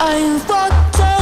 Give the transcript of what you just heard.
I'm fucked up.